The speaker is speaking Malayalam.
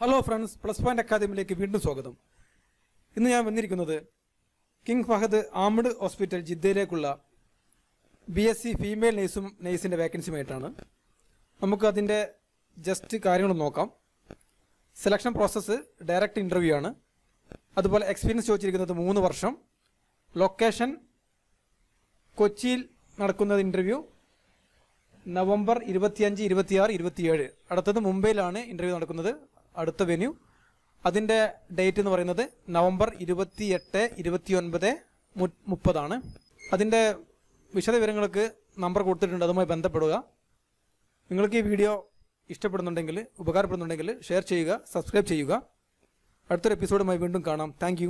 ഹലോ ഫ്രണ്ട്സ് പ്ലസ് പോയിന്റ് അക്കാദമിയിലേക്ക് വീണ്ടും സ്വാഗതം. ഇന്ന് ഞാൻ വന്നിരിക്കുന്നത് കിങ് ഫഹദ് ആംഡ് ഹോസ്പിറ്റൽ ജിദ്ദയിലേക്കുള്ള ബി എസ് സി ഫീമെയിൽ നേഴ്സും നേഴ്സിന്റെ വേക്കൻസിയുമായിട്ടാണ് നമുക്ക് അതിന്റെ ജസ്റ്റ് കാര്യങ്ങൾ നോക്കാം. സെലക്ഷൻ പ്രോസസ്സ് ഡയറക്റ്റ് ഇന്റർവ്യൂ ആണ്. അതുപോലെ എക്സ്പീരിയൻസ് ചോദിച്ചിരിക്കുന്നത് മൂന്ന് വർഷം. ലൊക്കേഷൻ കൊച്ചിയിൽ നടക്കുന്നത് ഇന്റർവ്യൂ നവംബർ ഇരുപത്തിയഞ്ച് ഇരുപത്തിയാറ് ഇരുപത്തിയേഴ്. അടുത്തത് മുംബൈയിലാണ് ഇന്റർവ്യൂ നടക്കുന്നത്. അടുത്ത വെന്യൂ അതിന്റെ ഡേറ്റ് എന്ന് പറയുന്നത് നവംബർ ഇരുപത്തി എട്ട് ഇരുപത്തിയൊൻപത് മു- മുപ്പതാണ്. അതിന്റെ വിശദവിവരങ്ങൾക്ക് നമ്പർ കൊടുത്തിട്ടുണ്ട്. അതുമായി ബന്ധപ്പെടുക. നിങ്ങൾക്ക് ഈ വീഡിയോ ഇഷ്ടപ്പെടുന്നുണ്ടെങ്കിൽ ഉപകാരപ്പെടുന്നുണ്ടെങ്കിൽ ഷെയർ ചെയ്യുക സബ്സ്ക്രൈബ് ചെയ്യുക. അടുത്തൊരു എപ്പിസോഡുമായി വീണ്ടും കാണാം. താങ്ക്